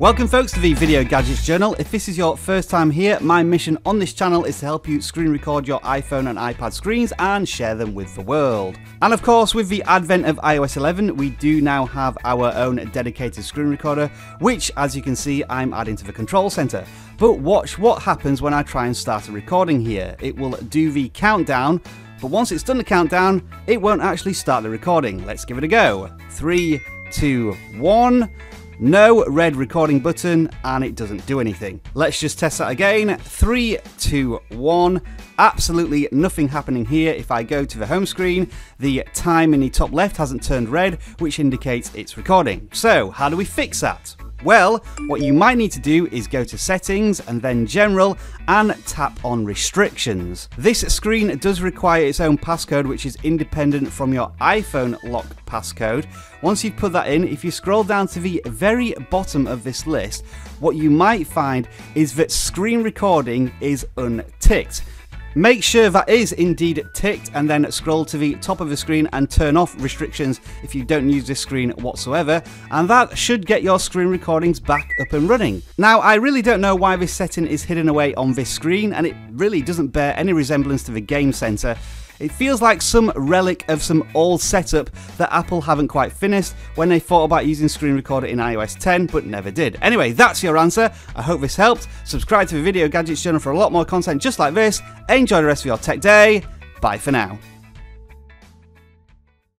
Welcome folks to the Video Gadgets Journal. If this is your first time here, my mission on this channel is to help you screen record your iPhone and iPad screens and share them with the world. And of course, with the advent of iOS 11, we do now have our own dedicated screen recorder, which as you can see, I'm adding to the control center. But watch what happens when I try and start a recording here. It will do the countdown, but once it's done the countdown, it won't actually start the recording. Let's give it a go. Three, two, one. No red recording button, and it doesn't do anything. Let's just test that again. Three, two, one. Absolutely nothing happening here. If I go to the home screen, the time in the top left hasn't turned red, which indicates it's recording. So, how do we fix that? Well, what you might need to do is go to settings and then general and tap on restrictions. This screen does require its own passcode which is independent from your iPhone lock passcode. Once you've put that in, if you scroll down to the very bottom of this list, what you might find is that screen recording is unticked. Make sure that is indeed ticked and then scroll to the top of the screen and turn off restrictions if you don't use this screen whatsoever and that should get your screen recordings back up and running. Now I really don't know why this setting is hidden away on this screen and it really doesn't bear any resemblance to the game center it feels like some relic of some old setup that Apple haven't quite finished when they thought about using Screen Recorder in iOS 10 but never did. Anyway, that's your answer. I hope this helped. Subscribe to the Video Gadgets channel for a lot more content just like this. Enjoy the rest of your tech day. Bye for now.